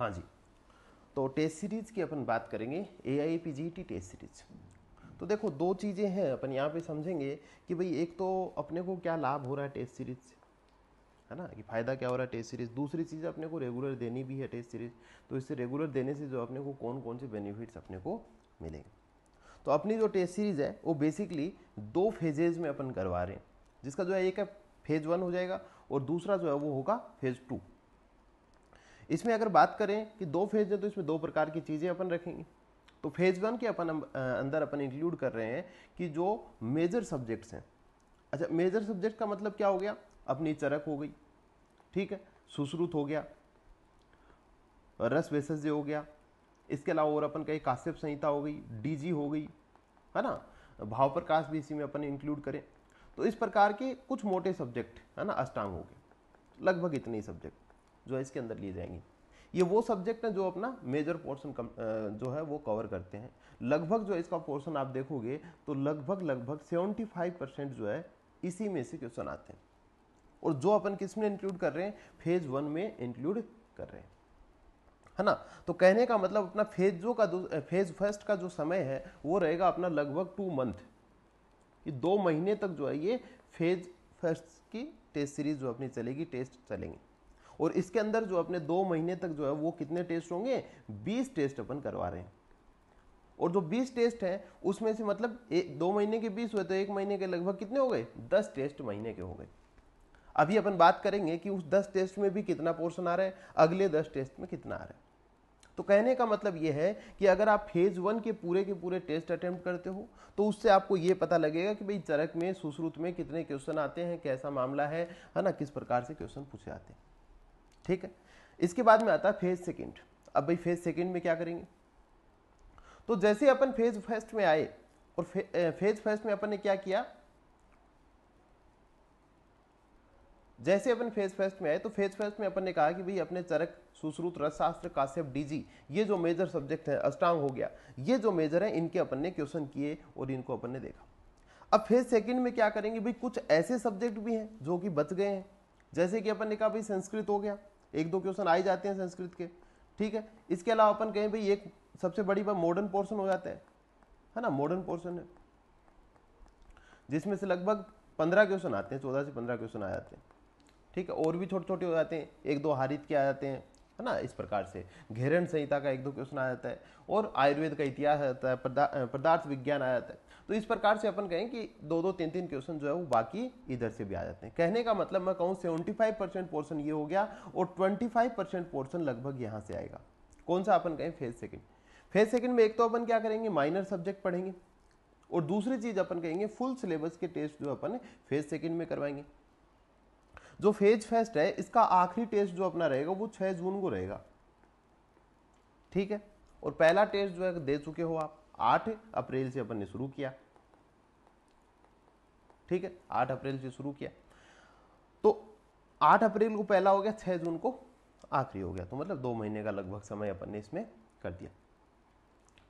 हाँ जी। तो test series की अपन बात करेंगे A I P G T test series तो देखो, दो चीज़ें हैं, अपन यहाँ पे समझेंगे कि भाई एक तो अपने को क्या लाभ हो रहा है टेस्ट सीरीज़ से, है ना? कि फ़ायदा क्या हो रहा है टेस्ट सीरीज़ दूसरी चीज़ अपने को रेगुलर देनी भी है टेस्ट सीरीज़ तो इससे रेगुलर देने से जो अपने को कौन कौन से बेनिफिट्स अपने को मिलेंगे। तो अपनी जो टेस्ट सीरीज़ है, वो बेसिकली दो फेजेज में अपन करवा रहे हैं। जिसका जो है, एक है फ़ेज़ वन हो जाएगा और दूसरा जो है, वो होगा फ़ेज़ टू इसमें अगर बात करें कि दो फ़ेज़ है तो इसमें दो प्रकार की चीज़ें अपन रखेंगे। तो फ़ेज़ वन के अपन अंदर अपन इंक्लूड कर रहे हैं कि जो मेजर सब्जेक्ट्स हैं। अच्छा मेजर सब्जेक्ट का मतलब क्या हो गया? अपनी चरक हो गई, ठीक है? सुश्रुत हो गया, रस वेसज हो गया। इसके अलावा और अपन कहीं काश्यप संहिता हो गई डीजी हो गई, है ना? भाव प्रकाश भी इसी में अपन इंक्लूड करें। तो इस प्रकार के कुछ मोटे सब्जेक्ट है ना? अष्टांग हो गए। लगभग इतने ही सब्जेक्ट जो है इसके अंदर लिए जाएँगे। ये वो सब्जेक्ट हैं जो अपना मेजर पोर्शन जो है वो कवर करते हैं। लगभग जो इसका पोर्शन आप देखोगे तो लगभग लगभग 75 परसेंट जो है इसी में से क्वेश्चन आते हैं। और जो अपन किसमें इंक्लूड कर रहे हैं फ़ेज़ वन में इंक्लूड कर रहे हैं। है ना? तो कहने का मतलब अपना फ़ेज़ जो का फ़ेज़ फ़र्स्ट का जो समय है, वो रहेगा अपना लगभग टू मंथ ये दो महीने तक जो है ये फ़ेज़ फ़र्स्ट की टेस्ट सीरीज़ जो अपनी चलेगी टेस्ट चलेंगे। और इसके अंदर जो अपने दो महीने तक जो है वो कितने टेस्ट होंगे? 20 टेस्ट अपन करवा रहे हैं। और जो 20 टेस्ट है, उसमें से मतलब एक, दो महीने के 20 हुए तो एक महीने के लगभग कितने हो गए? 10 टेस्ट महीने के हो गए। अभी अपन बात करेंगे कि उस 10 टेस्ट में भी कितना पोर्शन आ रहा है, अगले 10 टेस्ट में कितना आ रहा है। तो कहने का मतलब यह है कि अगर आप फ़ेज़ वन के पूरे के पूरे टेस्ट अटेम्प्ट करते हो तो उससे आपको यह पता लगेगा कि भाई चरक में, सुश्रुत में कितने क्वेश्चन आते हैं, कैसा मामला है है ना, किस प्रकार से क्वेश्चन पूछे आते हैं। ठीक है? इसके बाद में आता है फ़ेज़ सेकेंड अब भाई फ़ेज़ सेकेंड में क्या करेंगे? तो जैसे अपन फ़ेज़ फ़र्स्ट में आए और फे, फ़ेज़ फ़र्स्ट में अपन ने क्या किया? जैसे अपन फ़ेज़ फ़र्स्ट में आए तो फ़ेज़ फ़र्स्ट में अपन ने कहा कि भाई अपने चरक सुश्रुत रसशास्त्र काश्यप डीजी ये जो मेजर सब्जेक्ट है अष्टांग हो गया। ये जो मेजर है इनके अपन ने क्वेश्चन किए और इनको अपन ने देखा। अब फ़ेज़ सेकंड में क्या करेंगे? भाई कुछ ऐसे सब्जेक्ट भी हैं जो कि बच गए हैं। जैसे कि अपन ने कहा भाई संस्कृत हो गया। एक दो क्वेश्चन आ ही जाते हैं संस्कृत के, ठीक है? इसके अलावा अपन कहें भाई, एक सबसे बड़ी बात मॉडर्न पोर्शन हो जाता है। है ना? मॉडर्न पोर्शन है। जिसमें से लगभग पंद्रह क्वेश्चन आते हैं, चौदह से पंद्रह क्वेश्चन आ जाते हैं। ठीक है? और भी छोटे छोटे हो जाते हैं। एक दो हारित के आ जाते हैं। है ना, इस प्रकार से। घेरण संहिता का एक दो क्वेश्चन आ जाता है और आयुर्वेद का इतिहास आता है पदार्थ विज्ञान आ जाता है। तो इस प्रकार से अपन कहें कि दो दो तीन तीन क्वेश्चन जो है वो बाकी इधर से भी आ जाते हैं। कहने का मतलब मैं कहूँ सेवेंटी फाइव परसेंट पोर्सन ये हो गया और ट्वेंटी फाइव परसेंट पोर्सन लगभग यहाँ से आएगा। कौन सा अपन कहें? फ़ेज़ सेकेंड फ़ेज़ सेकेंड में एक तो अपन क्या करेंगे? माइनर सब्जेक्ट पढ़ेंगे। और दूसरी चीज़ अपन कहेंगे फुल सिलेबस के टेस्ट जो अपन फ़ेज़ सेकेंड में करवाएँगे। जो फ़ेज़ फेस्ट है, इसका आखिरी टेस्ट जो अपना रहेगा, वो छह जून को रहेगा। ठीक है? और पहला टेस्ट जो है, दे चुके हो आप, आठ अप्रैल से अपन ने शुरू किया। ठीक है? आठ अप्रैल से शुरू किया। तो आठ अप्रैल को पहला हो गया, छह जून को आखिरी हो गया। तो मतलब दो महीने का लगभग समय अपन ने इसमें कर दिया।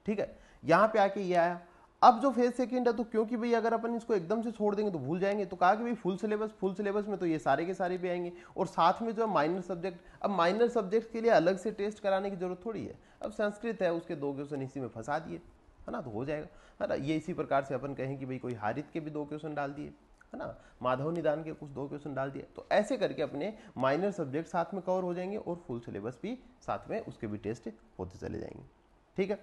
ठीक है? यहाँ पे आके ये आया अब जो फ़ेज़ सेकेंड है तो क्योंकि भाई अगर अपन इसको एकदम से छोड़ देंगे तो भूल जाएँगे। तो कहा कि भाई फुल सिलेबस फुल सिलेबस में तो ये सारे के सारे भी आएँगे। और साथ में जो है माइनर सब्जेक्ट अब माइनर सब्जेक्ट के लिए अलग से टेस्ट कराने की ज़रूरत थोड़ी है। अब संस्कृत है, उसके दो क्वेश्चन इसी में फंसा दिए, है ना? तो हो जाएगा, है ना? ये इसी प्रकार से अपन कहें कि भाई कोई हारित के भी दो क्वेश्चन डाल दिए, है ना? माधव निदान के कुछ दो क्वेश्चन डाल दिए। तो ऐसे करके अपने माइनर सब्जेक्ट साथ में कवर हो जाएँगे और फुल सिलेबस भी साथ में उसके भी टेस्ट होते चले जाएँगे। ठीक है?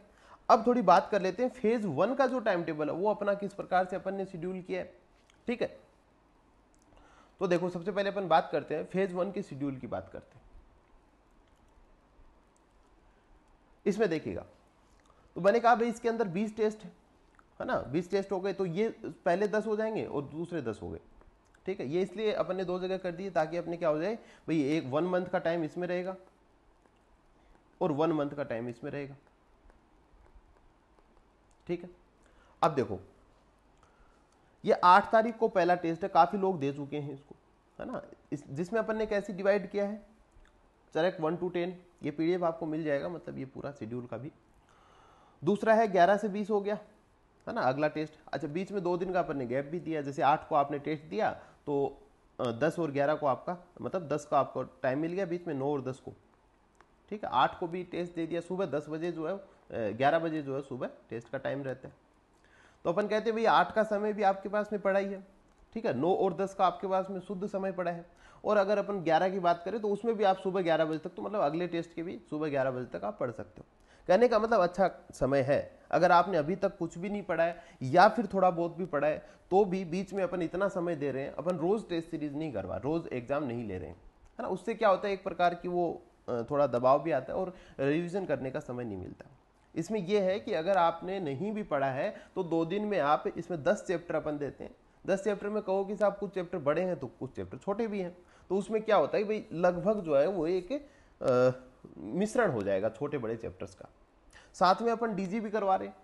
अब थोड़ी बात कर लेते हैं। फ़ेज़ वन का जो टाइम टेबल है, वो अपना किस प्रकार से अपन ने शेड्यूल किया है? ठीक है? तो देखो, सबसे पहले अपन बात करते हैं फ़ेज़ वन के शेड्यूल की बात करते हैं। इसमें देखिएगा तो मैंने कहा, भाई, इसके अंदर 20 टेस्ट है है ना? 20 टेस्ट हो गए तो ये पहले 10 हो जाएँगे और दूसरे 10 हो गए। ठीक है? ये इसलिए अपन ने दो जगह कर दिए ताकि अपने क्या हो जाए, भाई, एक वन मंथ का टाइम इसमें रहेगा और वन मंथ का टाइम इसमें रहेगा। ठीक है? अब देखो, ये आठ तारीख को पहला टेस्ट है, काफ़ी लोग दे चुके हैं इसको, है ना? इस, जिसमें अपन ने कैसे डिवाइड किया है? चरक वन टू टेन ये पीडीएफ आपको मिल जाएगा मतलब ये पूरा शेड्यूल का भी। दूसरा है, ग्यारह से बीस हो गया, है ना? अगला टेस्ट। अच्छा बीच में दो दिन का अपन ने गैप भी दिया, जैसे आठ को आपने टेस्ट दिया तो दस और ग्यारह को आपका मतलब दस का आपको टाइम मिल गया, बीच में नौ और दस को। ठीक है, आठ को भी टेस्ट दे दिया सुबह दस बजे जो है ग्यारह बजे जो है सुबह टेस्ट का टाइम रहता है। तो अपन कहते हैं भाई आठ का समय भी आपके पास में पड़ा ही है। ठीक है, नौ और दस का आपके पास में शुद्ध समय पड़ा है। और अगर अपन ग्यारह की बात करें तो उसमें भी आप सुबह ग्यारह बजे तक तो मतलब अगले टेस्ट के भी सुबह ग्यारह बजे तक आप पढ़ सकते हो। कहने का मतलब अच्छा समय है। अगर आपने अभी तक कुछ भी नहीं पढ़ा है, या फिर थोड़ा बहुत भी पढ़ा है तो भी बीच में अपन इतना समय दे रहे हैं, अपन रोज टेस्ट सीरीज़ नहीं करवा, रोज एग्ज़ाम नहीं ले रहे हैं। है ना? उससे क्या होता है, एक प्रकार की वो थोड़ा दबाव भी आता है और रिविजन करने का समय नहीं मिलता। इसमें यह है कि अगर आपने नहीं भी पढ़ा है तो दो दिन में आप इसमें दस चैप्टर अपन देते हैं। दस चैप्टर में कहो कि साहब कुछ चैप्टर बड़े हैं तो कुछ चैप्टर छोटे भी हैं। तो उसमें क्या होता है भाई, लगभग जो है वो एक मिश्रण हो जाएगा छोटे बड़े चैप्टर्स का। साथ में अपन डीजी भी करवा रहे हैं।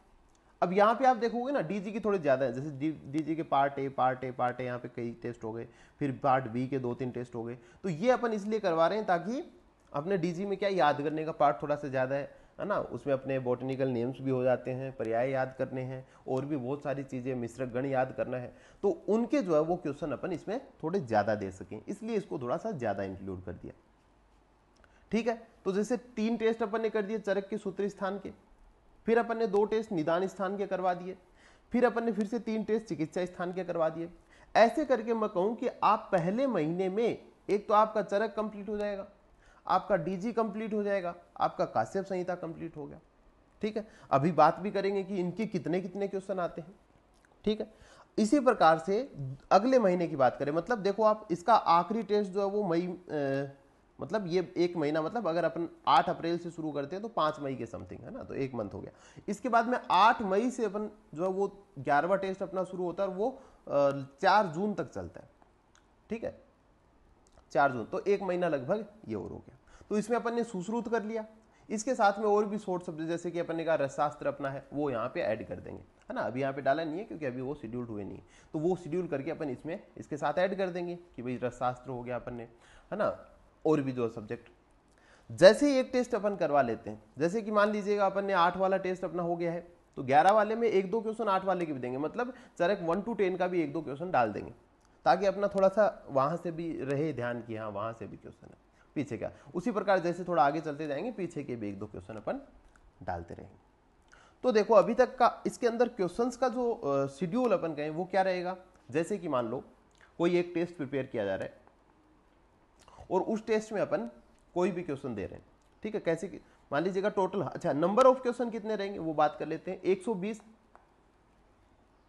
अब यहाँ पे आप देखोगे ना डीजी की थोड़े ज़्यादा है। जैसे डीजी के part A part A part A यहाँ पे कई टेस्ट हो गए। फिर पार्ट बी के दो तीन टेस्ट हो गए। तो ये अपन इसलिए करवा रहे हैं ताकि अपने डीजी में क्या याद करने का पार्ट थोड़ा सा ज़्यादा है है ना? उसमें अपने बोटनिकल नेम्स भी हो जाते हैं, पर्याय याद करने हैं, और भी बहुत सारी चीज़ें मिश्रक गण याद करना है। तो उनके जो है वो क्वेश्चन अपन इसमें थोड़े ज़्यादा दे सकें, इसलिए इसको थोड़ा सा ज़्यादा इंक्लूड कर दिया। ठीक है? तो जैसे तीन टेस्ट अपन ने कर दिए चरक के सूत्र स्थान के, फिर अपन ने दो टेस्ट निदान स्थान के करवा दिए, फिर अपन ने फिर से तीन टेस्ट चिकित्सा स्थान के करवा दिए। ऐसे करके मैं कहूँ कि आप पहले महीने में एक तो आपका चरक कंप्लीट हो जाएगा। आपका डीजी कंप्लीट हो जाएगा, आपका काश्यप संहिता कंप्लीट हो गया। ठीक है? अभी बात भी करेंगे कि इनके कितने कितने क्वेश्चन आते हैं। ठीक है? इसी प्रकार से अगले महीने की बात करें मतलब देखो आप इसका आखिरी टेस्ट जो है वो मई मतलब ये एक महीना मतलब अगर अपन 8 अप्रैल से शुरू करते हैं तो 5 मई के समथिंग है ना? तो एक मंथ हो गया। इसके बाद में 8 मई से अपन जो है वो ग्यारहवा टेस्ट अपना शुरू होता है और वो चार जून तक चलता है। ठीक है? चार जून तो एक महीना लगभग ये और हो गया। तो इसमें अपन ने सुश्रुत कर लिया। इसके साथ में और भी शॉर्ट सब्जेक्ट जैसे कि अपन ने कहा रसशास्त्र अपना है, वो यहाँ पे ऐड कर देंगे, है ना? अभी यहाँ पे डाला नहीं है, क्योंकि अभी वो शेड्यूल्ड हुए नहीं तो वो शेड्यूल करके अपन इसमें, इसके साथ ऐड कर देंगे कि भाई रसशास्त्र हो गया अपन ने, है ना? और भी जो सब्जेक्ट जैसे ही एक टेस्ट अपन करवा लेते हैं, जैसे कि मान लीजिएगा अपन ने आठ वाला टेस्ट अपना हो गया है तो ग्यारह वाले में एक दो क्वेश्चन आठ वाले के भी देंगे। मतलब चरक वन टू टेन का भी एक दो क्वेश्चन डाल देंगे। ताकि अपना थोड़ा सा वहाँ से भी रहे ध्यान कि हाँ वहाँ से भी क्वेश्चन है। पीछे क्या? उसी प्रकार जैसे थोड़ा आगे चलते जाएँगे, पीछे के भी एक दो क्वेश्चन अपन डालते रहेंगे। तो देखो, अभी तक का इसके अंदर क्वेश्चंस का जो शेड्यूल अपन कहें, वो क्या रहेगा? जैसे कि मान लो, कोई एक टेस्ट प्रिपेयर किया जा रहा है और उस टेस्ट में अपन कोई भी क्वेश्चन दे रहे हैं, ठीक है? कैसे मान लीजिएगा टोटल अच्छा नंबर ऑफ़ क्वेश्चन कितने रहेंगे? वो बात कर लेते हैं। 120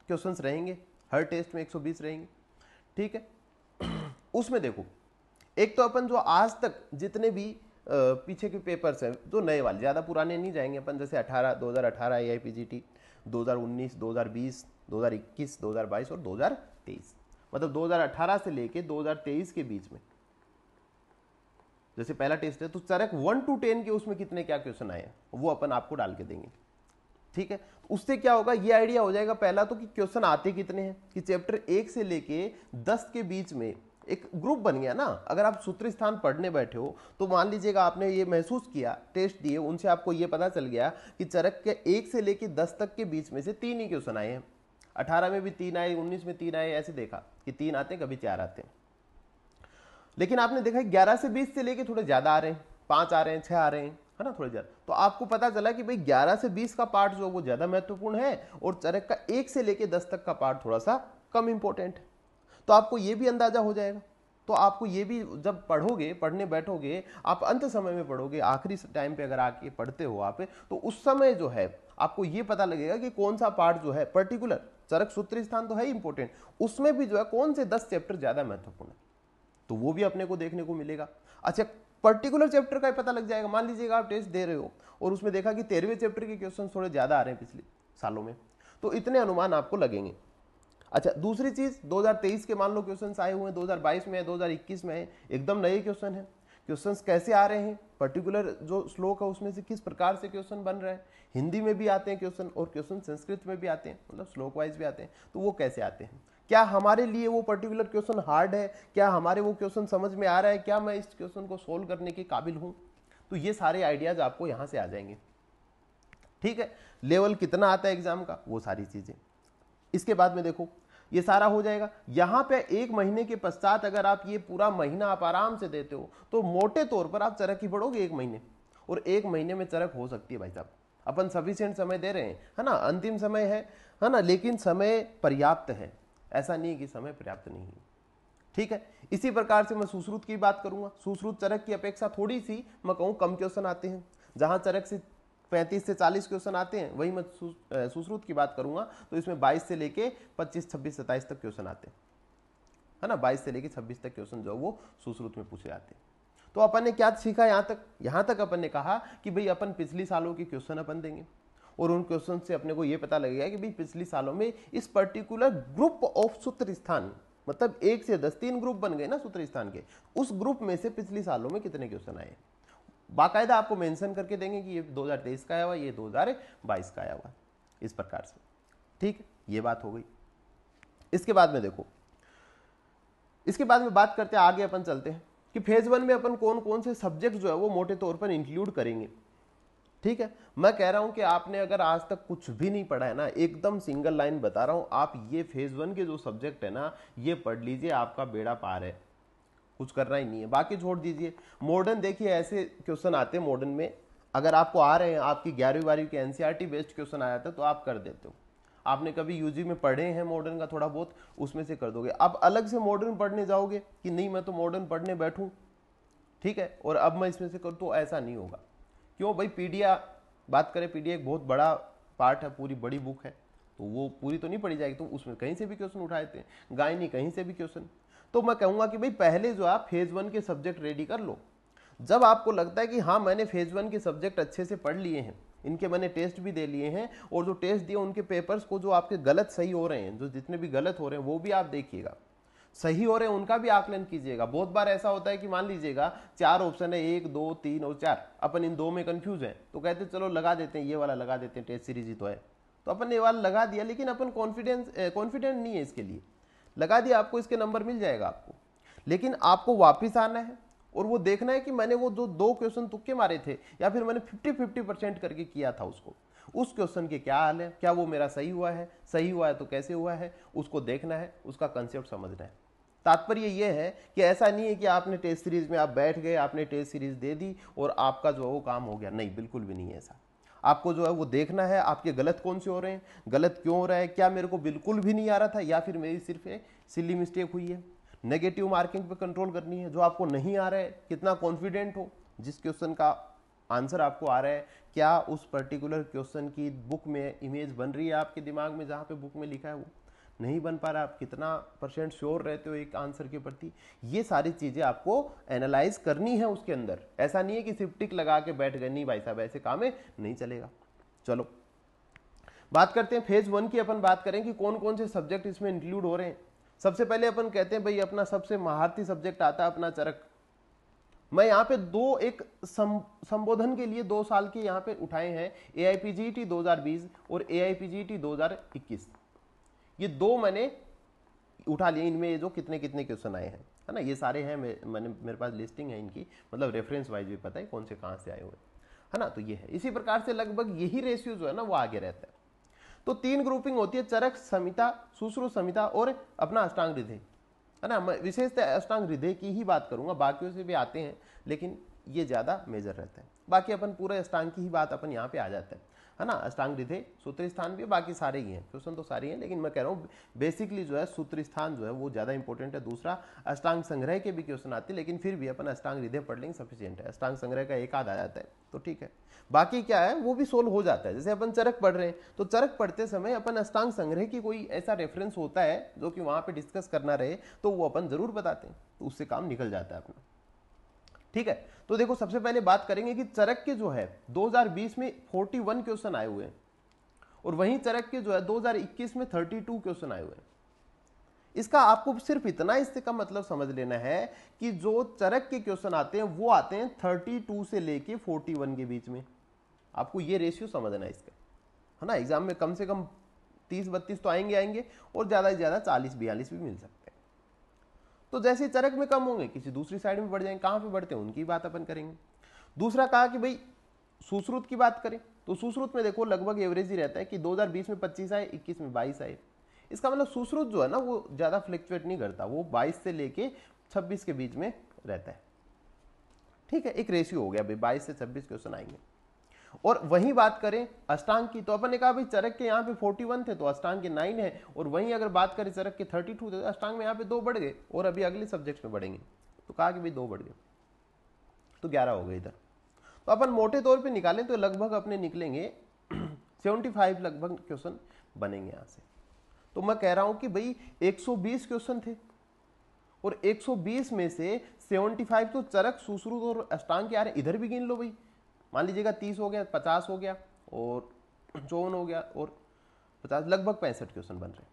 क्वेश्चंस रहेंगे, हर टेस्ट में 120 रहेंगे। ठीक है? उसमें देखो, एक तो अपन जो आज तक जितने भी पीछे के पेपर्स हैं, जो नए वाले, ज़्यादा पुराने नहीं जाएँगे अपन, जैसे 18 2018 आई आई पी जी टी दो हज़ार उन्नीस, दो हज़ार बीस, दो हज़ार इक्कीस, दो हज़ार बाईस और दो हज़ार तेईस। मतलब 2018 से लेके 2023 के बीच में। जैसे पहला टेस्ट है तो चरक वन टू टेन के उसमें कितने क्या क्वेश्चन आए वो अपन आपको डाल के देंगे। ठीक है? उससे क्या होगा? ये आइडिया हो जाएगा पहला तो कि क्वेश्चन आते कितने हैं? कि चैप्टर एक से लेके दस के बीच में एक ग्रुप बन गया ना? अगर आप सूत्र स्थान पढ़ने बैठे हो तो मान लीजिएगा आपने ये महसूस किया टेस्ट दिए, उनसे आपको ये पता चल गया कि चरक के एक से लेके दस तक के बीच में से तीन ही क्वेश्चन आए हैं। अठारह में भी तीन आए, उन्नीस में तीन आए, ऐसे देखा कि तीन आते हैं, कभी चार आते हैं। लेकिन आपने देखा ग्यारह से बीस से लेके थोड़े ज़्यादा आ रहे हैं, पाँच आ रहे हैं, छह आ रहे हैं। है ना थोड़ी ज़्यादा तो आपको पता चला कि भाई ग्यारह से बीस का पार्ट जो है वो ज़्यादा महत्वपूर्ण है और चरक का एक से लेके दस तक का पार्ट थोड़ा सा कम इंपॉर्टेंट है। तो आपको ये भी अंदाज़ा हो जाएगा। तो आपको ये भी जब पढ़ोगे, पढ़ने बैठोगे, आप अंत समय में पढ़ोगे, आखिरी टाइम पे अगर आके पढ़ते हो आप तो उस समय जो है आपको ये पता लगेगा कि कौन सा पार्ट जो है पर्टिकुलर चरक सूत्र स्थान तो है इंपॉर्टेंट उसमें भी जो है कौन से दस चैप्टर ज़्यादा महत्वपूर्ण है? तो वो भी अपने को देखने को मिलेगा। अच्छा पर्टिकुलर चैप्टर का ही पता लग जाएगा। मान लीजिएगा आप टेस्ट दे रहे हो और उसमें देखा कि तेरहवें चैप्टर के क्वेश्चन थोड़े ज़्यादा आ रहे हैं पिछले सालों में। तो इतने अनुमान आपको लगेंगे। अच्छा दूसरी चीज़ 2023 के मान लो क्वेश्चन आए हुए हैं 2022 में है 2021 में है, एकदम नए क्वेश्चन है। क्वेश्चंस कैसे आ रहे हैं? पर्टिकुलर जो श्लोक है उसमें से किस प्रकार से क्वेश्चन बन रहे हैं? हिंदी में भी आते हैं क्वेश्चन और क्वेश्चन संस्कृत में भी आते हैं मतलब श्लोक वाइज भी आते हैं। तो वो कैसे आते हैं? क्या हमारे लिए वो पर्टिकुलर क्वेश्चन हार्ड है? क्या हमारे वो क्वेश्चन समझ में आ रहा है? क्या मैं इस क्वेश्चन को सोल्व करने के काबिल हूँ? तो ये सारे आइडियाज़ आपको यहाँ से आ जाएँगे। ठीक है? लेवल कितना आता है एग्ज़ाम का? वो सारी चीज़ें। इसके बाद में देखो, ये सारा हो जाएगा। यहाँ पे एक महीने के पश्चात अगर आप ये पूरा महीना आप आराम से देते हो तो मोटे तौर पर आप चरक ही पढ़ोगे एक महीने। और एक महीने में चरक हो सकती है भाई साहब। अपन सफिशियंट समय दे रहे हैं, है ना? अंतिम समय है है ना? लेकिन समय पर्याप्त है। ऐसा नहीं है कि समय पर्याप्त नहीं है। ठीक है? इसी प्रकार से मैं सुश्रुत की बात करूँगा। सुश्रुत चरक की अपेक्षा थोड़ी सी मैं कहूँ कम क्वेश्चन आते हैं। जहाँ चरक से 35 से 40 क्वेश्चन आते हैं, वही मैं सुश्रुत की बात करूँगा तो इसमें 22 से लेके 25 26 27 तक क्वेश्चन आते हैं। है ना? 22 से लेके 26 तक क्वेश्चन जो वो सुश्रुत में पूछे जाते हैं। तो अपन ने क्या सीखा यहाँ तक? यहाँ तक अपन ने कहा कि भाई अपन पिछली सालों के क्वेश्चन अपन देंगे। और उन क्वेश्चन से अपने को ये पता लगेगा कि भाई पिछले सालों में इस पर्टिकुलर ग्रुप ऑफ़ सूत्र स्थान मतलब एक से दस, तीन ग्रुप बन गए ना सूत्र स्थान के, उस ग्रुप में से पिछले सालों में कितने क्वेश्चन आए? बाकायदा आपको मेंशन करके देंगे कि ये 2023 का आया हुआ, ये 2022 का आया हुआ, इस प्रकार से। ठीक? ये बात हो गई। इसके बाद में देखो। इसके बाद में बात करते हैं, आगे अपन चलते हैं कि फ़ेज़ वन में अपन कौन कौन से सब्जेक्ट जो है वो मोटे तौर पर इंक्लूड करेंगे। ठीक है? मैं कह रहा हूँ कि आपने अगर आज तक कुछ भी नहीं पढ़ा है ना, एकदम सिंगल लाइन बता रहा हूँ, आप ये फ़ेज़ वन के जो सब्जेक्ट है ना, ये पढ़ लीजिए, आपका बेड़ा पार है। कुछ करना ही नहीं है, बाकी छोड़ दीजिए। मॉडर्न देखिए, ऐसे क्वेश्चन आते हैं मॉडर्न में। अगर आपको आ रहे हैं, आपकी ग्यारहवीं, बारहवीं के एनसीआरटी बेस्ड क्वेश्चन आया था तो आप कर देते हो। आपने कभी यूजी में पढ़े हैं मॉडर्न का थोड़ा बहुत, उसमें से कर दोगे। अब अलग से मॉडर्न पढ़ने जाओगे कि नहीं, मैं तो मॉडर्न पढ़ने बैठूं, ठीक है? और अब मैं इसमें से करूँ तो ऐसा नहीं होगा। क्यों भाई पीडिया, बात करें, पीडिया एक बहुत बड़ा पार्ट है, पूरी बड़ी बुक है। तो वो पूरी तो नहीं पढ़ी जाएगी तो उसमें कहीं से भी क्वेश्चन उठाए थे गायनी, कहीं से भी क्वेश्चन तो मैं कहूँगा कि भाई पहले जो आप फ़ेज़ वन के सब्जेक्ट रेडी कर लो। जब आपको लगता है कि हाँ मैंने फ़ेज़ वन के सब्जेक्ट अच्छे से पढ़ लिए हैं, इनके मैंने टेस्ट भी दे लिए हैं, और जो टेस्ट दिए उनके पेपर्स को जो आपके गलत सही हो रहे हैं, जो जितने भी गलत हो रहे हैं, वो भी आप देखिएगा। सही हो रहे हैं, उनका भी आकलन कीजिएगा। बहुत बार ऐसा होता है कि मान लीजिएगा, चार ऑप्शन है, एक, दो, तीन और चार। अपन इन दो में कंफ्यूज हैं। तो कहते चलो, लगा देते हैं, ये वाला लगा देते हैं टेस्ट सीरीज़ ही तो है। तो अपन ये वाला लगा दिया, लेकिन अपन कॉन्फिडेंस कॉन्फिडेंट नहीं है इसके लिए। लगा दिया, आपको इसके नंबर मिल जाएगा आपको। लेकिन आपको वापिस आना है, और वो देखना है कि मैंने वो जो दो क्वेश्चन तुक्के मारे थे, या फिर मैंने 50 50 परसेंट करके किया था उसको। उस क्वेश्चन के क्या हाल है? क्या वो मेरा सही हुआ है? सही हुआ है तो कैसे हुआ है? उसको देखना है, उसका कंसेप्ट समझना है। तात्पर्य ये है कि ऐसा नहीं है कि आपने टेस्ट सीरीज़ में आप बैठ गए, आपने टेस्ट सीरीज़ दे दी और आपका जो है वो काम हो गया। नहीं, बिल्कुल भी नहीं है ऐसा। आपको जो है वो देखना है, आपके गलत कौन से हो रहे हैं, गलत क्यों हो रहा है, क्या मेरे को बिल्कुल भी नहीं आ रहा था, या फिर मेरी सिर्फ़ एक सिली मिस्टेक हुई है। नेगेटिव मार्किंग पे कंट्रोल करनी है, जो आपको नहीं आ रहा है, कितना कॉन्फिडेंट हो, जिस क्वेश्चन का आंसर आपको आ रहा है, क्या उस पर्टिकुलर क्वेश्चन की बुक में इमेज बन रही है आपके दिमाग में, जहाँ पे बुक में लिखा है वो? नहीं बन पा रहा, आप कितना परसेंट श्योर रहते हो एक आंसर के प्रति? ये सारी चीज़ें आपको एनालाइज करनी है उसके अंदर। ऐसा नहीं है कि सिर्फ़ टिक लगा के बैठ गए, नहीं भाई साहब, ऐसे काम है, नहीं चलेगा। चलो, बात करते हैं फ़ेज़ वन की, अपन बात करें कि कौन कौन से सब्जेक्ट इसमें इंक्लूड हो रहे हैं। सबसे पहले अपन कहते हैं, भाई, अपना सबसे महारती सब्जेक्ट आता है अपना चरक। मैं यहाँ पे दो, एक संबोधन के लिए दो साल के यहाँ पे उठाए हैं ए आई पी जी टी दो हज़ार बीस और ए आई पी जी टी दो हज़ार इक्कीस। ये दो मैंने उठा लिए, इनमें जो कितने कितने क्वेश्चन आए हैं। है ना? ये सारे हैं मैंने मेरे पास लिस्टिंग है इनकी। मतलब रेफरेंस वाइज भी पता है कौन से कहाँ से आए हुए है। ना? तो ये है। इसी प्रकार से लगभग यही रेशियो जो है ना, वो आगे रहता है। तो तीन ग्रुपिंग होती है, चरक, समिता, सुश्रु, समिता और अपना अष्टांग हृदय। है ना? मैं विशेषतः अष्टांग हृदय की ही बात करूँगा, बाकियों से भी आते हैं, लेकिन ये ज़्यादा मेजर रहता है। बाकी अपन पूरे अष्टांग की ही बात अपन यहाँ पे आ जाता है। है ना? अष्टांग रिधे, सूत्र स्थान भी बाकी सारे ही हैं। क्वेश्चन तो सारे हैं, लेकिन मैं कह रहा हूँ बेसिकली जो है, सूत्र स्थान जो है, वो ज़्यादा इंपॉर्टेंट है। दूसरा, अष्टांग संग्रह के भी क्वेश्चन आते हैं, लेकिन फिर भी अपन अष्टांग रिधे पढ़ लेंगे सफिशियंट है। अष्टांग संग्रह का एक आध आ जाता है तो ठीक है। बाकी क्या है, वो भी सोल्व हो जाता है। जैसे अपन चरक पढ़ रहे हैं तो चरक पढ़ते समय अपन अष्टांग संग्रह की कोई ऐसा रेफरेंस होता है, जो कि वहाँ पर डिस्कस करना रहे तो वो अपन ज़रूर बताते हैं तो उससे काम निकल जाता है अपना। ठीक है? तो देखो, सबसे पहले बात करेंगे कि चरक के जो है 2020 में 41 क्वेश्चन आए हुए हैं और वहीं चरक के जो है 2021 में 32 क्वेश्चन आए हुए हैं। इसका आपको सिर्फ़ इतना इससे का मतलब समझ लेना है कि जो चरक के क्वेश्चन आते हैं, वो आते हैं 32 से लेके 41 के बीच में। आपको ये रेशियो समझना है इसका, है ना? एग्ज़ाम में कम से कम 30 बत्तीस तो आएँगे आएँगे और ज़्यादा से ज़्यादा 40 बयालीस भी मिल सकते तो जैसे चरक में कम होंगे, किसी दूसरी साइड में बढ़ जाएँगे, कहाँ पे बढ़ते हैं, उनकी बात अपन करेंगे। दूसरा कहा कि भाई, सुश्रुत की बात करें तो सुश्रुत में देखो, लगभग एवरेज ही रहता है कि 2020 में 25 आए 21 में 22 आए। इसका मतलब सुश्रुत जो है ना, वो ज़्यादा फ्लक्चुएट नहीं करता, वो 22 से लेके 26 के बीच में रहता है। ठीक है, एक रेशियो हो गया, भाई बाईस से छब्बीस क्वेश्चन आएँगे। और वही बात करें, अष्टांग की तो अपन ने कहा भाई, चरक के यहाँ पे 41 थे तो अष्टांग के 9 है। और वहीं अगर बात करें, चरक के 32 थे तो अष्टांग में यहाँ पे दो बढ़ गए, और अभी अगले सब्जेक्ट में बढ़ेंगे। तो कहा कि भाई, दो बढ़ गए। तो 11 हो गए इधर। तो अपन मोटे तौर पे निकालें तो लगभग अपने निकलेंगे 75 लगभग क्वेश्चन बनेंगे यहाँ से। तो मैं कह रहा हूँ कि भाई 120 क्वेश्चन थे। और 120 में से 75 तो चरक, सुश्रुत और अष्टांग के आ रहे इधर भी गिन लो भाई। मान लीजिएगा 30 हो गया 50 हो गया और चौवन हो गया और 50 लगभग पैंसठ क्वेश्चन बन रहे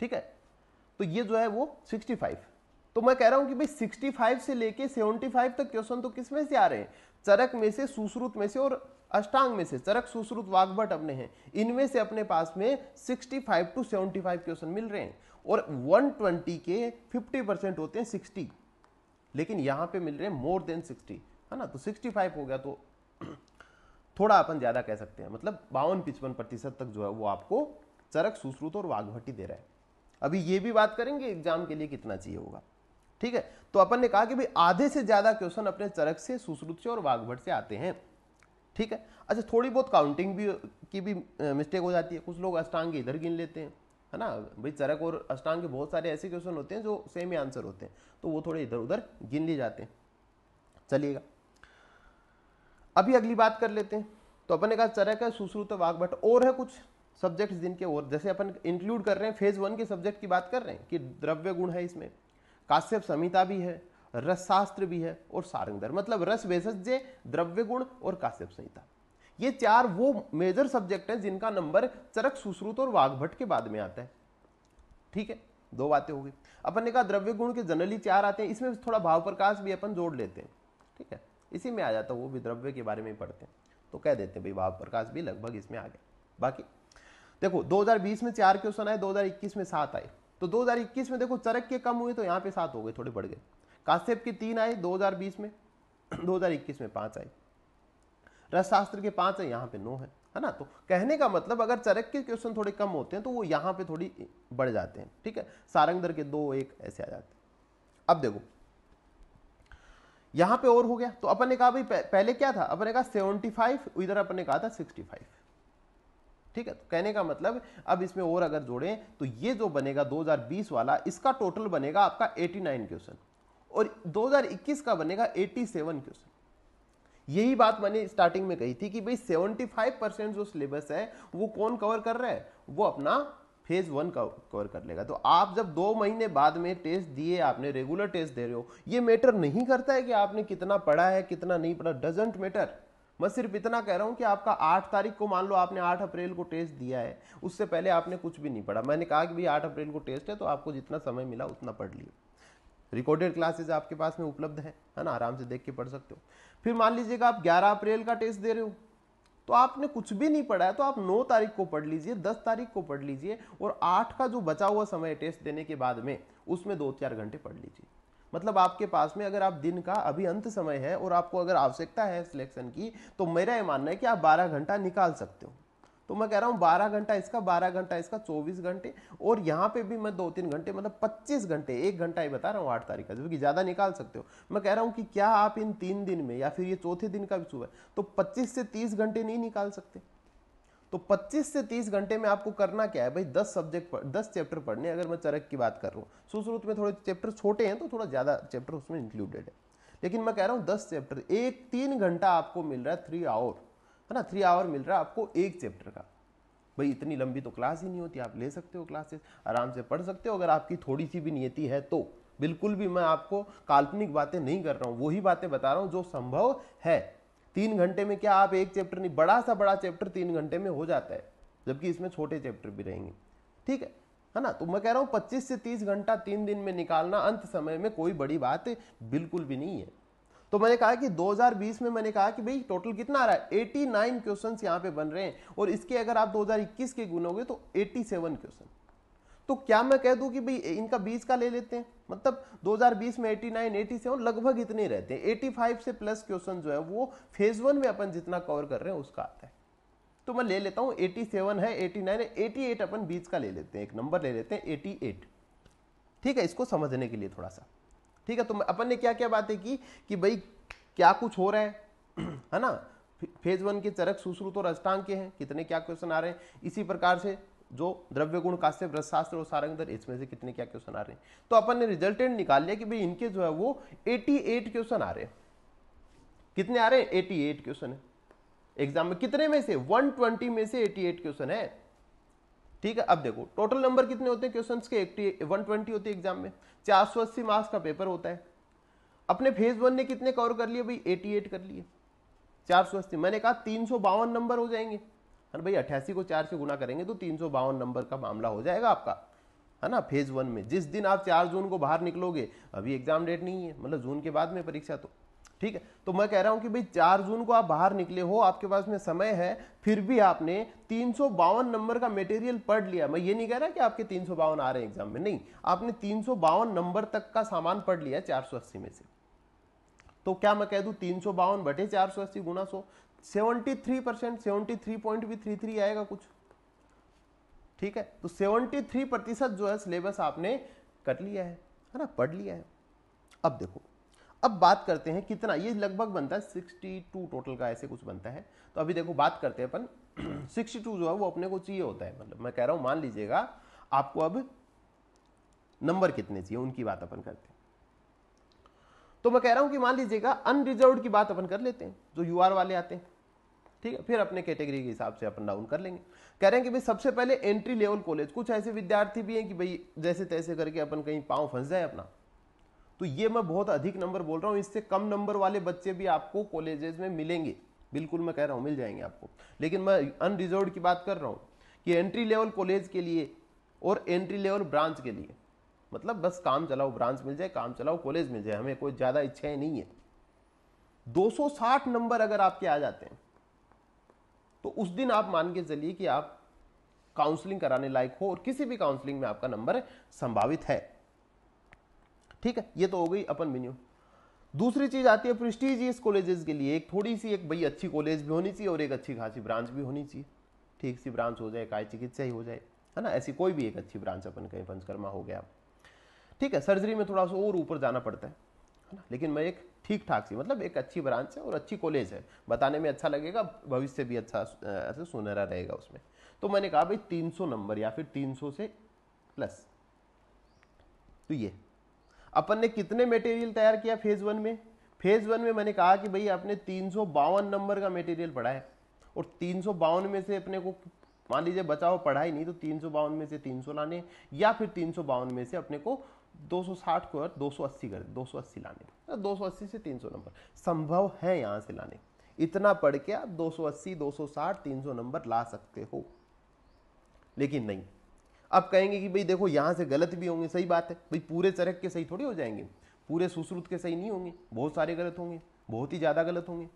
ठीक है? तो ये जो है वो 65 तो मैं कह रहा हूँ कि भाई 65 से लेके 75 तक क्वेश्चन तो किसमें से आ रहे हैं? चरक में से, सुश्रुत में से और अष्टांग में से। चरक, सुश्रुत, वागभट अपने हैं। इनमें से अपने पास में 65 टू 75 क्वेश्चन मिल रहे हैं और 120 के 50 परसेंट होते हैं 60 लेकिन यहाँ पे मिल रहे हैं मोर देन 60 है ना? तो 65 हो गया तो थोड़ा अपन ज़्यादा कह सकते हैं। मतलब बावन पिचपन प्रतिशत तक जो है वो आपको चरक, सुश्रुत और वाघभट्टी दे रहा है। अभी ये भी बात करेंगे, एग्ज़ाम के लिए कितना चाहिए होगा। ठीक है? तो अपन ने कहा कि भाई, आधे से ज़्यादा क्वेश्चन अपने चरक से, सुश्रुत से और वाघभट से आते हैं। ठीक है? अच्छा थोड़ी बहुत काउंटिंग भी, की भी मिस्टेक हो जाती है। कुछ लोग अष्टांग इधर गिन लेते हैं, है ना? भाई, चरक और अष्टांग के बहुत सारे ऐसे क्वेश्चन होते हैं जो सेम ही आंसर होते हैं। तो वो थोड़े इधर उधर गिन लिए जाते हैं। चलिएगा। अभी अगली बात कर लेते हैं। तो अपन ने कहा चरक है सुश्रुत वाघभट और है कुछ सब्जेक्ट जिनके और? जैसे अपन इंक्लूड कर रहे हैं फ़ेज़ वन के सब्जेक्ट की बात कर रहे हैं कि द्रव्य गुण है इसमें। काश्यप संहिता भी है रसशास्त्र भी है और सारंगधर। मतलब रस भेषज द्रव्य गुण और काश्यप संहिता। ये चार वो मेजर सब्जेक्ट हैं जिनका नंबर चरक सुश्रुत और वाघभट के बाद में आता है। ठीक है? दो बातें हो गई। अपन ने कहा, द्रव्य गुण के जनरली चार आते हैं। इसमें थोड़ा भाव प्रकाश भी अपन जोड़ लेते हैं। ठीक है? इसी में आ जाता वो भी द्रव्य के बारे में पढ़ते हैं। तो कह देते हैं, भाई, भाव प्रकाश भी लगभग इसमें आ गया बाकी, देखो 2020 में चार क्वेश्चन आए 2021 में सात आए। तो 2021 में देखो, चरक के कम हुए तो यहाँ पे सात हो गए, थोड़े बढ़ गए। काश्यप के तीन आए 2020 में 2021 में पाँच आए। रसशास्त्र के पाँच है यहाँ पे नौ है है ना? तो कहने का मतलब अगर चरक के क्वेश्चन थोड़े कम होते हैं तो वो यहाँ पे थोड़ी बढ़ जाते हैं, ठीक है? सारंगदर के दो, एक, ऐसे आ जाते हैं। अब देखो यहाँ पे और हो गया। तो अपन ने कहा, भाई पहले क्या था? अपन ने कहा 75 इधर अपन ने कहा था 65 ठीक है? तो कहने का मतलब अब इसमें और अगर जोड़ें तो ये जो बनेगा 2020 वाला, इसका टोटल बनेगा आपका 89 क्वेश्चन और 2021 का बनेगा 87 क्वेश्चन यही बात मैंने स्टार्टिंग में कही थी कि, भाई 75 परसेंट जो सिलेबस है, वो कौन कवर कर रहा है? वो अपना फ़ेज़ वन का कवर कर लेगा। तो आप जब दो महीने बाद में टेस्ट दिए, आपने रेगुलर टेस्ट दे रहे हो, ये मैटर नहीं करता है कि आपने कितना पढ़ा है, कितना नहीं पढ़ा? डजेंट मैटर मैं सिर्फ़ इतना कह रहा हूँ कि आपका आठ तारीख को मान लो आपने आठ अप्रैल को टेस्ट दिया है, उससे पहले आपने कुछ भी नहीं पढ़ा। मैंने कहा कि भाई आठ अप्रैल को टेस्ट है तो आपको जितना समय मिला उतना पढ़ लिया। रिकॉर्डेड क्लासेज आपके पास में उपलब्ध है ना? आराम से देख के पढ़ सकते हो। फिर मान लीजिएगा आप 11 अप्रैल का टेस्ट दे रहे हो तो आपने कुछ भी नहीं पढ़ा है तो आप 9 तारीख को पढ़ लीजिए 10 तारीख को पढ़ लीजिए और 8 का जो बचा हुआ समय टेस्ट देने के बाद में, उसमें दो चार घंटे पढ़ लीजिए। मतलब आपके पास में अगर आप दिन का अभी अंत समय है और आपको अगर आवश्यकता है सिलेक्शन की तो मेरा ये मानना है कि आप 12 घंटा निकाल सकते हो। तो मैं कह रहा हूँ बारह घंटा इसका 12 घंटा इसका 24 घंटे और यहाँ पे भी मैं दो तीन घंटे मतलब 25 घंटे एक घंटा ही बता रहा हूँ आठ तारीख का जो कि ज़्यादा निकाल सकते हो। मैं कह रहा हूँ कि क्या आप इन तीन दिन में या फिर ये चौथे दिन का भी सुबह तो 25 से 30 घंटे नहीं निकाल सकते। तो 25 से 30 घंटे में आपको करना क्या है? भाई 10 सब्जेक्ट पढ़, 10 चैप्टर पढ़ने अगर मैं चरक की बात कर रहा हूँ सुश्रुत में थोड़े चैप्टर छोटे हैं तो थोड़ा ज़्यादा चैप्टर उसमें इंक्लूडेड है। लेकिन मैं कह रहा हूँ दस चैप्टर एक तीन घंटा आपको मिल रहा है थ्री आवर है ना थ्री आवर मिल रहा है आपको एक चैप्टर का। भाई, इतनी लंबी तो क्लास ही नहीं होती, आप ले सकते हो क्लासेस आराम से पढ़ सकते हो, अगर आपकी थोड़ी सी भी नियति है तो। बिल्कुल भी मैं आपको काल्पनिक बातें नहीं कर रहा हूँ, वही बातें बता रहा हूँ जो संभव है। तीन घंटे में क्या आप एक चैप्टर नहीं, बड़ा सा बड़ा चैप्टर तीन घंटे में हो जाता है, जबकि इसमें छोटे चैप्टर भी रहेंगे। ठीक है? है ना? तो मैं कह रहा हूँ 25 से 30 घंटा तीन दिन में निकालना अंत समय में कोई बड़ी बात बिल्कुल भी नहीं है। तो मैंने कहा कि 2020 में मैंने कहा कि भाई टोटल कितना आ रहा है? 89 क्वेश्चंस यहाँ पे बन रहे हैं। और इसके अगर आप 2021 के गुनोगे तो 87 क्वेश्चन तो क्या मैं कह दूँ कि भाई इनका 20 का ले लेते हैं? मतलब 2020 में 89 87 लगभग इतने रहते हैं। 85 से प्लस क्वेश्चन जो है, वो फ़ेज़ वन में अपन जितना कवर कर रहे हैं, उसका आता है। तो मैं ले लेता हूँ 87 है 89 है 88 अपन बीच का ले लेते हैं। एक नंबर ले लेते हैं 88 ठीक है, इसको समझने के लिए थोड़ा सा। ठीक है तो अपन ने क्या क्या बातें की कि भाई, क्या कुछ हो रहा है? है ना? फ़ेज़ वन के चरक सुश्रुत और अष्टांग के हैं, कितने क्या क्वेश्चन आ रहे हैं? इसी प्रकार से जो द्रव्य गुण काश्य ब्रशास्त्र और सारंगधर, इसमें से कितने क्या क्वेश्चन आ रहे हैं? तो अपन ने रिजल्टेंट निकाल लिया कि भाई, इनके जो है वो 88 क्वेश्चन आ रहे हैं। कितने आ रहे हैं? 88 क्वेश्चन है। एग्ज़ाम में कितने में से? 120 में से 88 क्वेश्चन है। ठीक है? अब देखो टोटल नंबर कितने होते हैं क्वेश्चन के? 120 होती है एग्ज़ाम में। चार सौ अस्सी मार्क्स का पेपर होता है। अपने फ़ेज़ वन ने कितने कवर कर लिए भाई? 88 कर लिए। चार सौ अस्सी। मैंने कहा तीन सौ बावन नंबर हो जाएँगे। अरे भाई अट्ठासी को चार से गुना करेंगे तो तीन सौ बावन नंबर का मामला हो जाएगा आपका। है ना फ़ेज़ वन में। जिस दिन आप चार जून को बाहर निकलोगे, अभी एग्ज़ाम डेट नहीं है मतलब जून के बाद में परीक्षा तो ठीक है? तो मैं कह रहा हूँ कि भाई चार जून को आप बाहर निकले हो, आपके पास में समय है, फिर भी आपने तीन नंबर का मटेरियल पढ़ लिया। मैं ये नहीं कह रहा कि आपके तीन आ रहे हैं एग्ज़ाम में, नहीं। आपने तीन नंबर तक का सामान पढ़ लिया चार में से। तो क्या मैं कह दू, तीन सौ बावन बटे चार सौ अस्सी गुना सौ? Seventy three percent, seventy three point भी थ्री थ्री आएगा कुछ। ठीक है? तो सेवेंटी थ्री प्रतिशत जो है सिलेबस आपने कर लिया है है ना? पढ़ लिया है। अब देखो, अब बात करते हैं कितना, ये लगभग बनता है सिक्सटी टू टोटल का, ऐसे कुछ बनता है। तो अभी देखो, बात करते हैं अपन। सिक्सटी टू जो है, वो अपने को चाहिए होता है मतलब मैं कह रहा हूँ, मान लीजिएगा, आपको अब नंबर कितने चाहिए, उनकी बात अपन करते हैं। तो मैं कह रहा हूँ कि मान लीजिएगा अनरिजर्व की बात अपन कर लेते हैं, जो यूआर वाले आते हैं। ठीक है, फिर अपने कैटेगरी के हिसाब से अपन डाउन कर लेंगे। कह रहे हैं कि भाई सबसे पहले एंट्री लेवल कॉलेज कुछ ऐसे विद्यार्थी भी हैं कि भाई जैसे तैसे करके अपन कहीं पाँव फंस जाए अपना। तो ये मैं बहुत अधिक नंबर बोल रहा हूँ, इससे कम नंबर वाले बच्चे भी आपको कॉलेजेस में मिलेंगे। बिल्कुल मैं कह रहा हूँ, मिल जाएँगे आपको। लेकिन मैं अनरिजर्व की बात कर रहा हूँ कि एंट्री लेवल कॉलेज के लिए और एंट्री लेवल ब्रांच के लिए मतलब बस काम चलाओ ब्रांच मिल जाए, काम चलाओ कॉलेज मिल जाए, हमें कोई ज़्यादा इच्छाएँ नहीं है। 260 नंबर अगर आपके आ जाते हैं तो उस दिन आप मान के चलिए कि आप काउंसलिंग कराने लायक हो और किसी भी काउंसलिंग में आपका नंबर संभावित है। ठीक है? ये तो हो गई अपन मिनिमम दूसरी चीज़ आती है प्रेस्टिजियस कॉलेजेस के लिए। एक थोड़ी सी एक भाई अच्छी कॉलेज भी होनी चाहिए और एक अच्छी खासी ब्रांच भी होनी चाहिए। ठीक सी ब्रांच हो जाए, काय चिकित्सा ही हो जाए, है ना? ऐसी कोई भी एक अच्छी ब्रांच अपन कहीं, पंचकर्मा हो गया। ठीक है? सर्जरी में थोड़ा सा और ऊपर जाना पड़ता है है ना? लेकिन मैं एक ठीक ठाक सी मतलब एक अच्छी ब्रांच है और अच्छी कॉलेज है। बताने में अच्छा लगेगा, भविष्य भी अच्छा ऐसे सुनहरा रहेगा उसमें। तो मैंने कहा, भाई 300 नंबर या फिर 300 से प्लस तो ये। अपन ने कितने मटेरियल तैयार किया फ़ेज़ वन में? फ़ेज़ वन में मैंने कहा कि भाई, आपने तीन सौ बावन नंबर का मटेरियल पढ़ा है और तीन सौ बावन में से अपने को, मान लीजिए बचाओ पढ़ाई नहीं तो तीन सौ बावन में से 300 लाने या फिर तीन सौ बावन में से अपने को 260 को 280 कर 280 लाने। दो 280 से 300 नंबर। संभव है यहाँ से लाने। इतना पढ़ के आप 280 260 300 नंबर ला सकते हो। लेकिन नहीं। अब कहेंगे कि भाई देखो यहाँ से गलत भी होंगे, सही बात है। भाई पूरे चरक के सही थोड़ी हो जाएँगे। पूरे सुश्रुत के सही नहीं होंगे। बहुत सारे गलत होंगे, बहुत ही ज़्यादा गलत होंगे।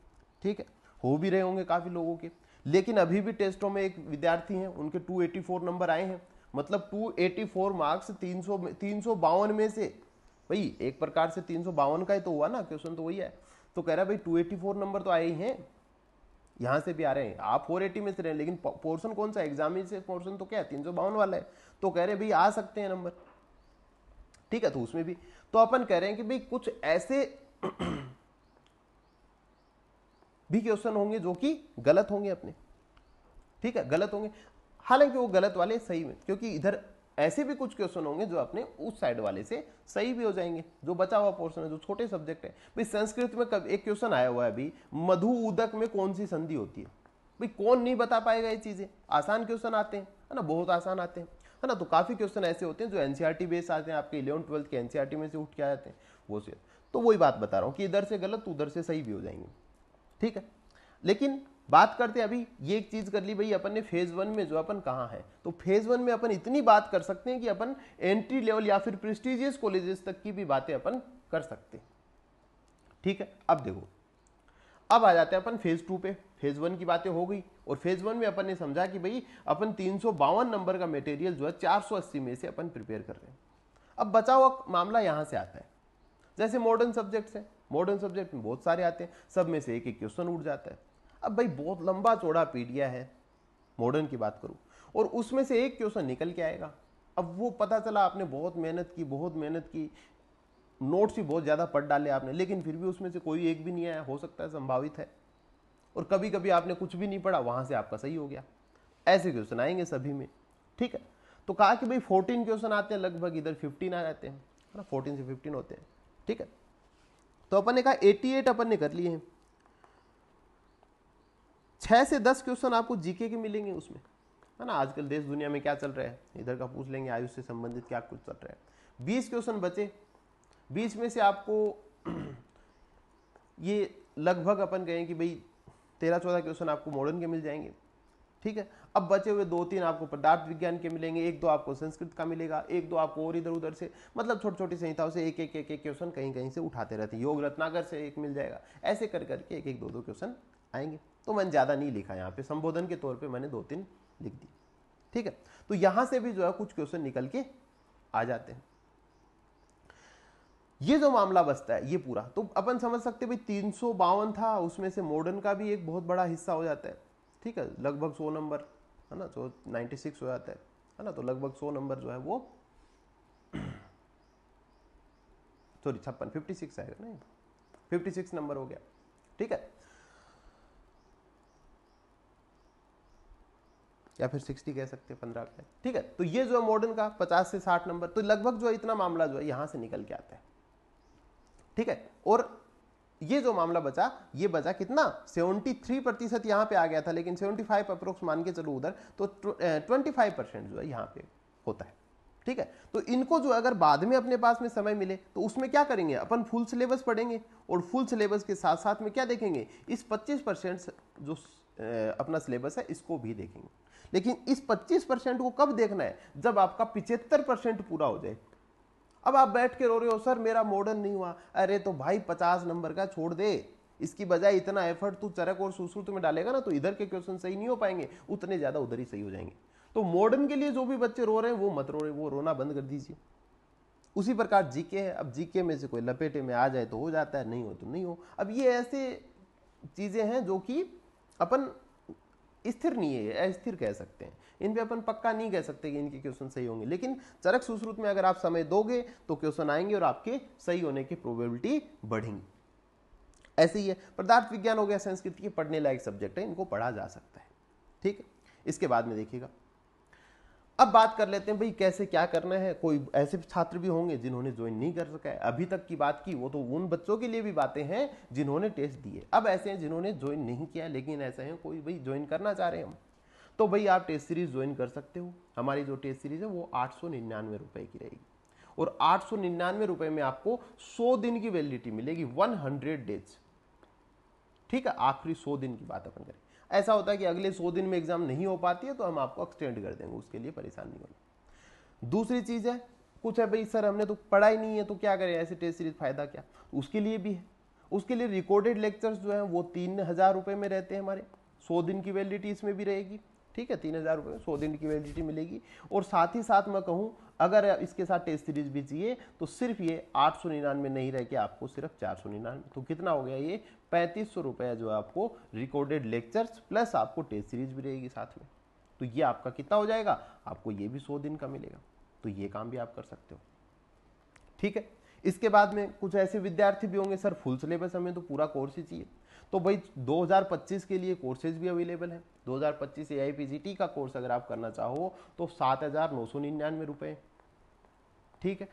ठीक है? हो भी रहे होंगे काफ़ी लोगों के। लेकिन अभी भी टेस्टों में एक विद्यार्थी हैं, उनके 284 नंबर आए हैं। मतलब 284 मार्क्स तीन सौ तीन सौ बावन में से। भाई, एक प्रकार से तीन सौ बावन का ही तो हुआ ना क्वेश्चन तो वही है। तो कह रहा भाई 284 नंबर तो आए ही हैं। यहाँ से भी आ रहे हैं। आप 480 में से रहे लेकिन पोर्शन कौन सा एग्ज़ाम से पोर्शन तो क्या है? तीन सौ बावन वाला है। तो कह रहे भाई, आ सकते हैं नंबर ठीक है तो उसमें भी। तो अपन कह रहे हैं कि, भाई, कुछ ऐसे भी क्वेश्चन होंगे जो कि गलत होंगे अपने। ठीक है, गलत होंगे। हालाँकि वो गलत वाले सही में, क्योंकि इधर ऐसे भी कुछ क्वेश्चन होंगे जो अपने उस साइड वाले से सही भी हो जाएँगे, जो बचा हुआ पोर्शन है, जो छोटे सब्जेक्ट है। भाई, संस्कृत में कब एक क्वेश्चन आया हुआ है अभी, मधु उदक में कौन सी संधि होती है? भाई, कौन नहीं बता पाएगा ये चीज़ें? आसान क्वेश्चन आते हैं, है ना? बहुत आसान आते हैं, है ना? तो काफ़ी क्वेश्चन ऐसे होते हैं जो एनसीआरटी बेस आते हैं, आपके इलेवन ट्वेल्थ के एनसीआरटी में से उठ के आते हैं, वो से। तो वही बात बता रहा हूँ कि इधर से गलत, उधर से सही भी हो जाएँगे, ठीक है? लेकिन बात करते अभी ये एक चीज़ कर ली भाई, अपन ने फ़ेज़ वन में जो अपन कहाँ है। तो फ़ेज़ वन में अपन इतनी बात कर सकते हैं कि अपन एंट्री लेवल या फिर प्रेस्टिजियस कॉलेजेस तक की भी बातें अपन कर सकते ठीक है, अब देखो। अब आ जाते हैं अपन फ़ेज़ टू पे। फ़ेज़ वन की बातें हो गई और फ़ेज़ वन में अपन ने समझा कि भाई अपन तीन सौ बावन नंबर का मेटेरियल जो है 480 में से अपन प्रिपेयर कर रहे हैं। अब बचा हुआ मामला यहाँ से आता है। जैसे मॉडर्न सब्जेक्ट्स हैं। मॉडर्न सब्जेक्ट में बहुत सारे आते हैं। सब में से एक एक क्वेश्चन उठ जाता है। अब भाई बहुत लंबा चौड़ा पीडिया है मॉडर्न की बात करूँ, और उसमें से एक क्वेश्चन निकल के आएगा? अब वो पता चला आपने बहुत मेहनत की, बहुत मेहनत की नोट्स भी बहुत ज़्यादा पढ़ डाले आपने, लेकिन फिर भी उसमें से कोई एक भी नहीं आया, हो सकता है संभावित है। और कभी कभी आपने कुछ भी नहीं पढ़ा, वहाँ से आपका सही हो गया। ऐसे क्वेश्चन आएँगे सभी में, ठीक है? तो कहा कि भाई फोर्टीन क्वेश्चन आते हैं, लगभग इधर फिफ्टीन आ जाते हैं। ना फोर्टीन से फिफ्टीन होते हैं, ठीक है? तो अपन ने कहा एटी एट अपन ने कर लिए हैं। छह से दस क्वेश्चन आपको जीके के मिलेंगे उसमें। है ना, आजकल देश दुनिया में क्या चल रहा है? इधर का पूछ लेंगे, आयुष से संबंधित क्या कुछ चल रहा है। बीस क्वेश्चन बचे। बीस में से आपको ये लगभग अपन कहें कि भाई तेरह चौदह क्वेश्चन आपको मॉडर्न के मिल जाएँगे। ठीक है? अब बचे हुए दो तीन आपको पदार्थ विज्ञान के मिलेंगे, एक दो आपको संस्कृत का मिलेगा, एक दो आपको और इधर उधर से मतलब छोटी छोटी संहिताओं से एक एक एक एक क्वेश्चन कहीं कहीं से उठाते रहते हैं। योग रत्नागर से एक मिल जाएगा। ऐसे कर करके एक एक दो दो क्वेश्चन आएँगे। तो मैंने ज़्यादा नहीं लिखा यहाँ पे। संबोधन के तौर पर मैंने दो तीन लिख दी। ठीक है? तो यहाँ से भी जो है कुछ क्वेश्चन निकल के आ जाते हैं। ये जो मामला बचता है, ये पूरा। तो अपन समझ सकते भाई, तीन था, उसमें से मॉडर्न का भी एक बहुत बड़ा हिस्सा हो जाता है। ठीक है? लगभग सौ नंबर, है ना? तो नाइन्टी सिक्स हो जाता है। है ना? तो लगभग सौ नंबर जो है वो सॉरी छप्पन फिफ्टी सिक्स आएगा नहीं फिफ्टी सिक्स नंबर हो गया। ठीक है? या फिर सिक्सटी कह सकते हैं, पंद्रह का ठीक है तो ये जो है मॉडर्न का पचास से साठ नंबर तो लगभग जो है इतना मामला जो है यहाँ से निकल के आता है। ठीक है, और ये जो मामला बचा, ये बचा कितना? 73 प्रतिशत यहाँ पे आ गया था, लेकिन 75 अप्रोक्स मान के चलो उधर तो 25 परसेंट जो है यहाँ पे होता है। ठीक है तो इनको जो अगर बाद में अपने पास में समय मिले तो उसमें क्या करेंगे? अपन फुल सिलेबस पढ़ेंगे, और फुल सिलेबस के साथ साथ में क्या देखेंगे? इस 25 परसेंट जो अपना सिलेबस है, इसको भी देखेंगे। लेकिन इस 25 परसेंट को कब देखना है? जब आपका पिछहत्तर परसेंट पूरा हो जाए। अब आप बैठ के रो रहे हो, सर, मेरा मॉडर्न नहीं हुआ। अरे तो भाई पचास नंबर का छोड़ दे। इसकी बजाय इतना एफर्ट तू चरक और सुश्रुत में डालेगा ना तो इधर के क्वेश्चन सही नहीं हो पाएँगे। उतने ज़्यादा उधर ही सही हो जाएँगे। तो मॉडर्न के लिए जो भी बच्चे रो रहे हैं, वो मत रो रहे, वो रोना बंद कर दीजिए। उसी प्रकार जीके है। अब जीके में से कोई लपेटे में आ जाए तो हो जाता है, नहीं हो तो नहीं हो। अब ये ऐसे चीज़ें हैं जो कि अपन स्थिर नहीं है अस्थिर कह सकते हैं। इन पे अपन पक्का नहीं कह सकते कि इनके क्वेश्चन सही होंगे। लेकिन चरक सुश्रुत में अगर आप समय दोगे तो क्वेश्चन आएँगे और आपके सही होने की प्रोबेबिलिटी बढ़ेंगी। ऐसे ही है। पदार्थ विज्ञान हो गया, संस्कृत के पढ़ने लायक सब्जेक्ट है, इनको पढ़ा जा सकता है। ठीक है? इसके बाद में देखिएगा। अब बात कर लेते हैं, भाई, कैसे क्या करना है? कोई ऐसे छात्र भी होंगे जिन्होंने ज्वाइन नहीं कर सका है। अभी तक की बात की, वो तो उन बच्चों के लिए भी बातें हैं जिन्होंने टेस्ट दिए। अब ऐसे हैं जिन्होंने ज्वाइन नहीं किया, लेकिन ऐसे हैं कोई, भाई ज्वाइन करना चाह रहे हैं हम। तो भाई, आप टेस्ट सीरीज़ ज्वाइन कर सकते हो। हमारी जो टेस्ट सीरीज़ है, वो आठ सौ निन्यानवे रुपए की रहेगी। और आठ सौ निन्यानवे रुपए में आपको सौ दिन की वैलिडिटी मिलेगी वन हंड्रेड डेज़ ठीक है, आखिरी सौ दिन की बात अपन करें। ऐसा होता है कि अगले सौ दिन में एग्ज़ाम नहीं हो पाती है तो हम आपको एक्सटेंड कर देंगे, उसके लिए परेशान नहीं होना। दूसरी चीज़ है, कुछ है भाई, सर, हमने तो पढ़ा ही नहीं है तो क्या करें? ऐसे टेस्ट सीरीज़ फ़ायदा क्या? उसके लिए भी है। उसके लिए रिकॉर्डेड लेक्चर्स जो हैं, वो तीन हज़ार रुपये में रहते हैं हमारे। सौ दिन की वैलिडिटी इसमें भी रहेगी। ठीक है, तीन हज़ार रुपये सौ दिन की वैलिडिटी मिलेगी। और साथ ही साथ मैं कहूँ, अगर इसके साथ टेस्ट सीरीज़ भी चाहिए तो सिर्फ़ ये आठ सौ निन्यानवे नहीं रह के आपको सिर्फ़ चार सौ निन्यानवे। तो कितना हो गया ये? पैंतीस सौ रुपया जो है आपको रिकॉर्डेड लेक्चर्स प्लस आपको टेस्ट सीरीज़ भी रहेगी साथ में। तो ये आपका कितना हो जाएगा? आपको ये भी सौ दिन का मिलेगा। तो ये काम भी आप कर सकते हो। ठीक है? इसके बाद में कुछ ऐसे विद्यार्थी भी होंगे, सर फुल सिलेबस हमें तो पूरा कोर्स ही चाहिए। तो भाई 2025 के लिए कोर्सेज भी अवेलेबल है। 2025 ए का कोर्स अगर आप करना चाहो तो सात हज़ार नौ सौ निन्यानवे रुपए। ठीक है?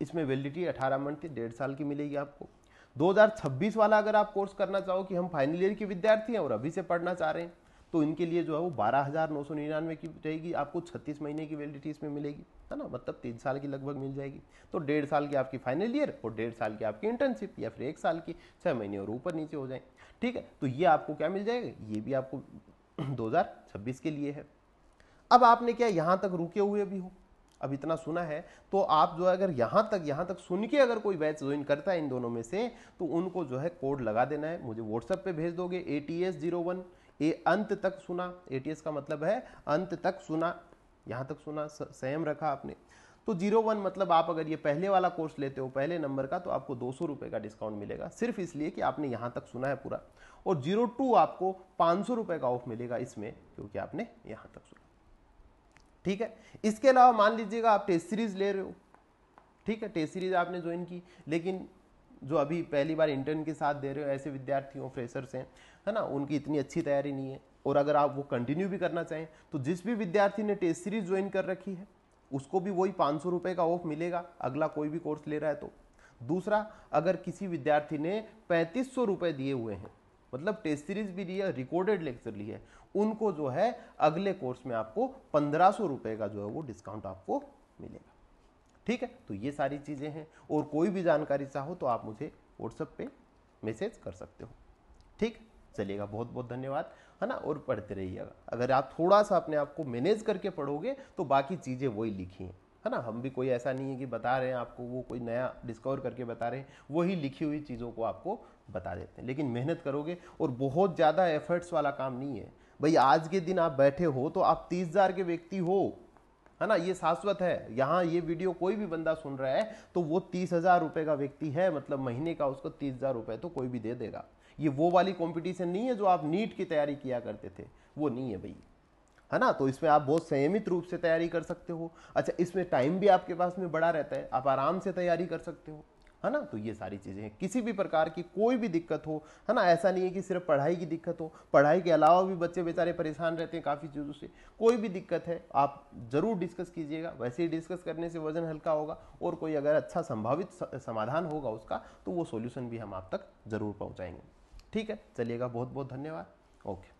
इसमें वैलिडिटी 18 मंथ की, डेढ़ साल की मिलेगी आपको। 2026 वाला अगर आप कोर्स करना चाहो कि हम फाइनल ईयर के विद्यार्थी हैं और अभी से पढ़ना चाह रहे हैं तो इनके लिए जो है वो बारह हज़ार नौ सौ निन्यानवे की रहेगी। आपको छत्तीस महीने की वैलिडिटी इसमें मिलेगी। है ना? मतलब तीन साल की लगभग मिल जाएगी। तो डेढ़ साल की आपकी फाइनल ईयर और डेढ़ साल की आपकी इंटर्नशिप या फिर एक साल की छः महीने और ऊपर नीचे हो जाए। ठीक है? तो ये आपको क्या मिल जाएगा? ये भी आपको 2026 के लिए है। अब आपने क्या यहाँ तक रुके हुए भी हो? अब इतना सुना है तो आप जो है अगर यहाँ तक यहाँ तक सुन के अगर कोई बैच ज्वाइन करता है इन दोनों में से तो उनको जो है कोड लगा देना है। मुझे व्हाट्सएप पे भेज दोगे A T S zero one A अंत तक सुना एटीएस का मतलब है अंत तक सुना, यहाँ तक सुना संयम रखा आपने। तो ज़ीरो वन मतलब आप अगर ये पहले वाला कोर्स लेते हो, पहले नंबर का तो आपको दो सौ रुपए का डिस्काउंट मिलेगा, सिर्फ़ इसलिए कि आपने यहाँ तक सुना है पूरा। और ज़ीरो टू आपको पाँच सौ रुपए का ऑफ़ मिलेगा इसमें, क्योंकि आपने यहाँ तक सुना। ठीक है? इसके अलावा मान लीजिएगा आप टेस्ट सीरीज़ ले रहे हो। ठीक है? टेस्ट सीरीज़ आपने ज्वाइन की, लेकिन जो अभी पहली बार इंटर्न के साथ दे रहे हो, ऐसे विद्यार्थियों फ्रेशर्स हैं, है ना? उनकी इतनी अच्छी तैयारी नहीं है। और अगर आप वो कंटिन्यू भी करना चाहें तो जिस भी विद्यार्थी ने टेस्ट सीरीज़ ज्वाइन कर रखी है, उसको भी वही पाँच सौ का ऑफ़ मिलेगा। अगला कोई भी कोर्स ले रहा है तो। दूसरा, अगर किसी विद्यार्थी ने पैंतीस सौ दिए हुए हैं मतलब टेस्ट सीरीज़ भी ली है रिकॉर्डेड लेक्चर ली है, उनको जो है, अगले कोर्स में आपको पंद्रह सौ का जो है वो डिस्काउंट आपको मिलेगा। ठीक है? तो ये सारी चीज़ें हैं। और कोई भी जानकारी चाहो तो आप मुझे व्हाट्सएप पे मैसेज कर सकते हो। ठीक? चलिएगा बहुत बहुत धन्यवाद, है ना? और पढ़ते रहिएगा। अगर आप थोड़ा सा अपने आप को मैनेज करके पढ़ोगे तो बाकी चीज़ें वही लिखी हैं, है ना? हम भी कोई ऐसा नहीं है कि बता रहे हैं आपको, वो कोई नया डिस्कवर करके बता रहे हैं, वही लिखी हुई चीज़ों को आपको बता देते हैं। लेकिन मेहनत करोगे और बहुत ज़्यादा एफर्ट्स वाला काम नहीं है। भाई, आज के दिन आप बैठे हो तो आप तीस हज़ार के व्यक्ति हो। है ना, ये शाश्वत है। यहाँ ये वीडियो कोई भी बंदा सुन रहा है तो वो तीस हज़ार रुपये का व्यक्ति है मतलब महीने का उसको तीस हज़ार रुपए तो कोई भी दे देगा। ये वो वाली कंपटीशन नहीं है जो आप नीट की तैयारी किया करते थे। वो नहीं है भाई। है ना तो इसमें आप बहुत संयमित रूप से तैयारी कर सकते हो। अच्छा इसमें टाइम भी आपके पास में बड़ा रहता है। आप आराम से तैयारी कर सकते हो। है ना? तो ये सारी चीज़ें हैं। किसी भी प्रकार की कोई भी दिक्कत हो, है ना? ऐसा नहीं है कि सिर्फ़ पढ़ाई की दिक्कत हो। पढ़ाई के अलावा भी बच्चे बेचारे परेशान रहते हैं काफ़ी चीज़ों से। कोई भी दिक्कत है, आप ज़रूर डिस्कस कीजिएगा। वैसे ही डिस्कस करने से वज़न हल्का होगा और कोई अगर अच्छा संभावित समाधान होगा उसका तो वो सोल्यूशन भी हम आप तक ज़रूर पहुँचाएँगे। ठीक है? चलिएगा बहुत बहुत धन्यवाद। ओके।